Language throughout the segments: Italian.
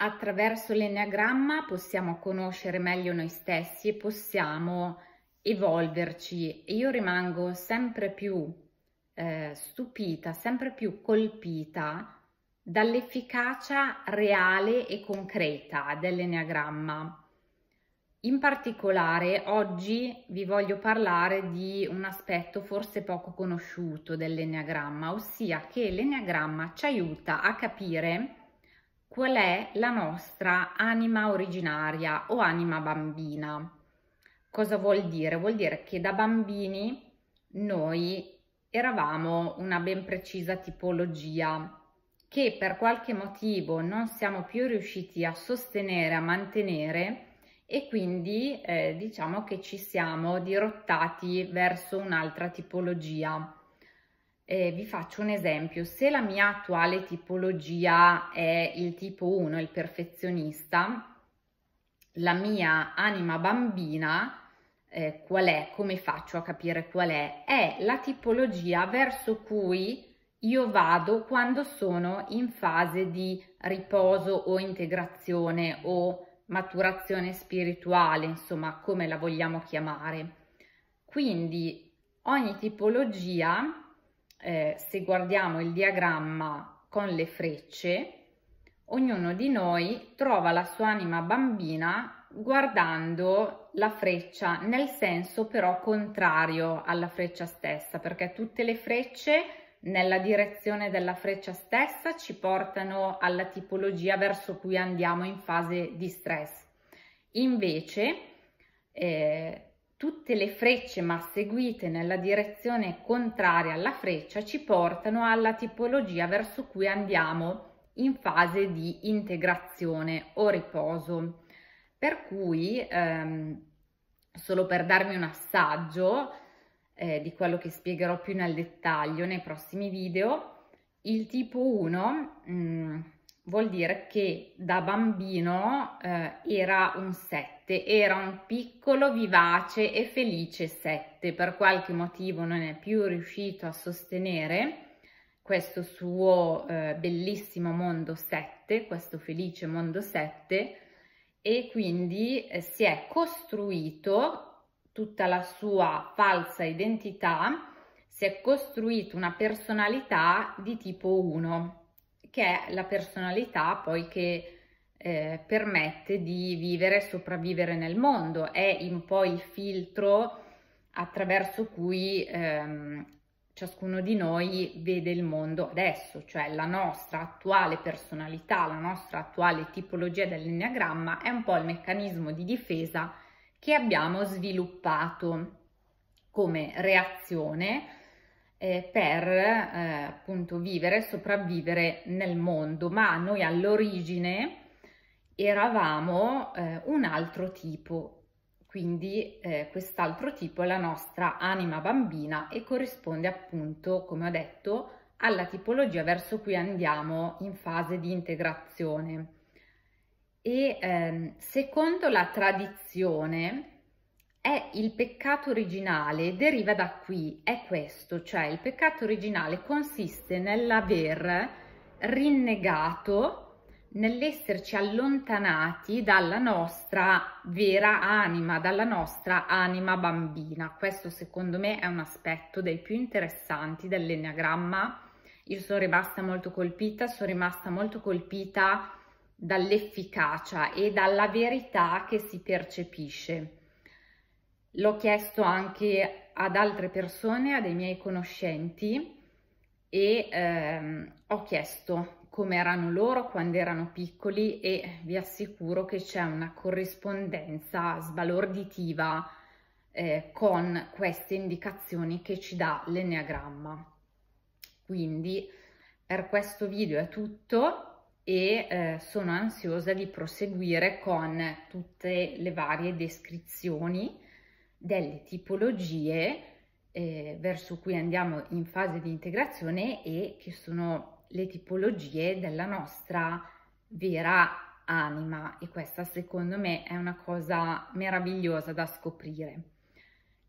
Attraverso l'enneagramma possiamo conoscere meglio noi stessi e possiamo evolverci e io rimango sempre più eh, stupita, sempre più colpita dall'efficacia reale e concreta dell'enneagramma. In particolare oggi vi voglio parlare di un aspetto forse poco conosciuto dell'enneagramma, ossia che l'enneagramma ci aiuta a capire qual è la nostra anima originaria o anima bambina. Cosa vuol dire? Vuol dire che da bambini noi eravamo una ben precisa tipologia che per qualche motivo non siamo più riusciti a sostenere, a mantenere e quindi eh, diciamo che ci siamo dirottati verso un'altra tipologia. Eh, vi faccio un esempio, se la mia attuale tipologia è il tipo 1, il perfezionista, la mia anima bambina, eh, qual è? Come faccio a capire qual è? È la tipologia verso cui io vado quando sono in fase di riposo o integrazione o maturazione spirituale, insomma, come la vogliamo chiamare. Quindi ogni tipologia, eh, se guardiamo il diagramma con le frecce, ognuno di noi trova la sua anima bambina guardando la freccia nel senso però contrario alla freccia stessa, perché tutte le frecce nella direzione della freccia stessa ci portano alla tipologia verso cui andiamo in fase di stress. Invece eh, tutte le frecce ma seguite nella direzione contraria alla freccia ci portano alla tipologia verso cui andiamo in fase di integrazione o riposo. Per cui, ehm, solo per darmi un assaggio, eh, di quello che spiegherò più nel dettaglio nei prossimi video, il tipo 1 mh, mm, vuol dire che da bambino eh, era un 7, era un piccolo, vivace e felice 7, per qualche motivo non è più riuscito a sostenere questo suo eh, bellissimo mondo 7, questo felice mondo 7 e quindi eh, si è costruito tutta la sua falsa identità, si è costruito una personalità di tipo 1, che è la personalità poi che eh, permette di vivere e sopravvivere nel mondo, è un po' il filtro attraverso cui ehm, ciascuno di noi vede il mondo adesso, cioè la nostra attuale personalità, la nostra attuale tipologia dell'enneagramma è un po' il meccanismo di difesa che abbiamo sviluppato come reazione eh, per eh, appunto vivere e sopravvivere nel mondo, ma noi all'origine eravamo eh, un altro tipo, quindi eh, quest'altro tipo è la nostra anima bambina e corrisponde appunto, come ho detto, alla tipologia verso cui andiamo in fase di integrazione. E ehm, secondo la tradizione è il peccato originale, deriva da qui, è questo, cioè il peccato originale consiste nell'aver rinnegato, nell'esserci allontanati dalla nostra vera anima, dalla nostra anima bambina. Questo secondo me è un aspetto dei più interessanti dell'enneagramma. Io sono rimasta molto colpita, sono rimasta molto colpita dall'efficacia e dalla verità che si percepisce. L'ho chiesto anche ad altre persone, a dei miei conoscenti e ehm, ho chiesto come erano loro quando erano piccoli e vi assicuro che c'è una corrispondenza sbalorditiva eh, con queste indicazioni che ci dà l'enneagramma. Quindi per questo video è tutto, e eh, sono ansiosa di proseguire con tutte le varie descrizioni delle tipologie eh, verso cui andiamo in fase di integrazione e che sono le tipologie della nostra vera anima e questa secondo me è una cosa meravigliosa da scoprire.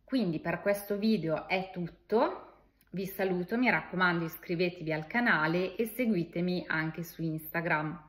Quindi per questo video è tutto, vi saluto, mi raccomando iscrivetevi al canale e seguitemi anche su Instagram.